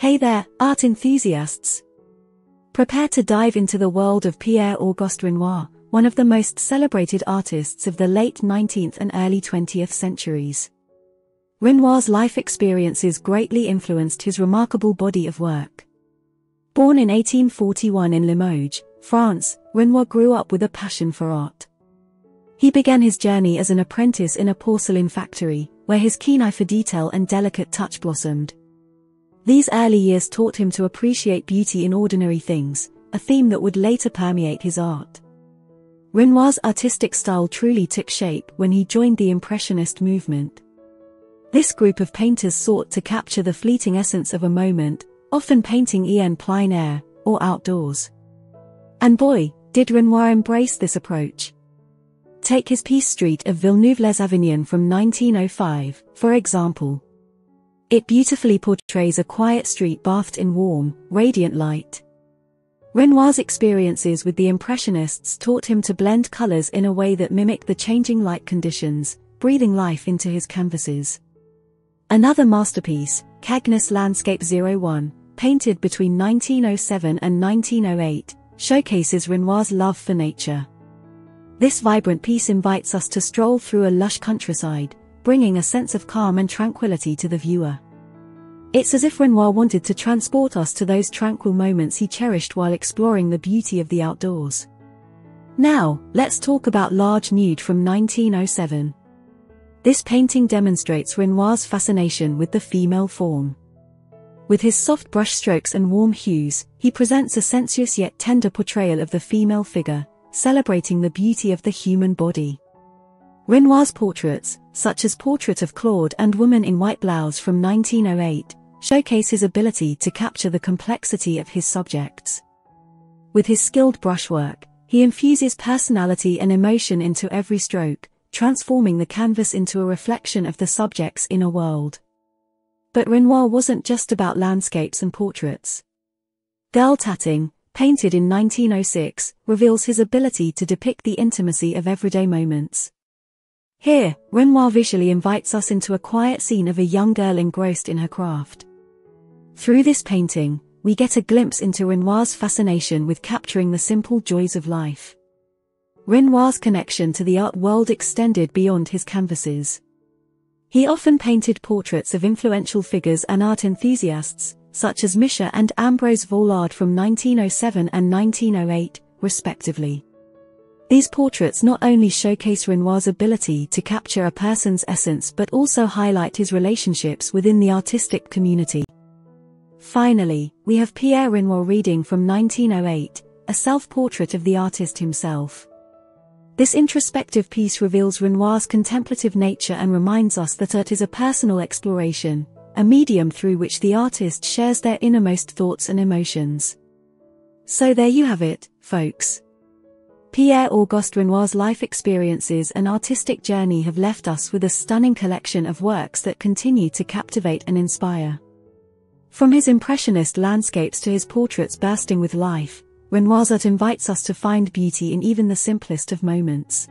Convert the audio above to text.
Hey there, art enthusiasts! Prepare to dive into the world of Pierre-Auguste Renoir, one of the most celebrated artists of the late 19th and early 20th centuries. Renoir's life experiences greatly influenced his remarkable body of work. Born in 1841 in Limoges, France, Renoir grew up with a passion for art. He began his journey as an apprentice in a porcelain factory, where his keen eye for detail and delicate touch blossomed. These early years taught him to appreciate beauty in ordinary things, a theme that would later permeate his art. Renoir's artistic style truly took shape when he joined the Impressionist movement. This group of painters sought to capture the fleeting essence of a moment, often painting en plein air, or outdoors. And boy, did Renoir embrace this approach. Take his piece Street of Villeneuve-les-Avignon from 1905, for example. It beautifully portrays a quiet street bathed in warm, radiant light. Renoir's experiences with the Impressionists taught him to blend colors in a way that mimicked the changing light conditions, breathing life into his canvases. Another masterpiece, Cagnes Landscape 01, painted between 1907 and 1908, showcases Renoir's love for nature. This vibrant piece invites us to stroll through a lush countryside, bringing a sense of calm and tranquility to the viewer. It's as if Renoir wanted to transport us to those tranquil moments he cherished while exploring the beauty of the outdoors. Now, let's talk about Large Nude from 1907. This painting demonstrates Renoir's fascination with the female form. With his soft brushstrokes and warm hues, he presents a sensuous yet tender portrayal of the female figure, celebrating the beauty of the human body. Renoir's portraits, such as Portrait of Claude and Woman in White Blouse from 1908, showcase his ability to capture the complexity of his subjects. With his skilled brushwork, he infuses personality and emotion into every stroke, transforming the canvas into a reflection of the subject's inner world. But Renoir wasn't just about landscapes and portraits. Girl Tatting, painted in 1906, reveals his ability to depict the intimacy of everyday moments. Here, Renoir visually invites us into a quiet scene of a young girl engrossed in her craft. Through this painting, we get a glimpse into Renoir's fascination with capturing the simple joys of life. Renoir's connection to the art world extended beyond his canvases. He often painted portraits of influential figures and art enthusiasts, such as Misia and Ambroise Vollard from 1907 and 1908, respectively. These portraits not only showcase Renoir's ability to capture a person's essence but also highlight his relationships within the artistic community. Finally, we have Pierre Renoir reading from 1908, a self-portrait of the artist himself. This introspective piece reveals Renoir's contemplative nature and reminds us that art is a personal exploration, a medium through which the artist shares their innermost thoughts and emotions. So there you have it, folks. Pierre-Auguste Renoir's life experiences and artistic journey have left us with a stunning collection of works that continue to captivate and inspire. From his impressionist landscapes to his portraits bursting with life, Renoir's art invites us to find beauty in even the simplest of moments.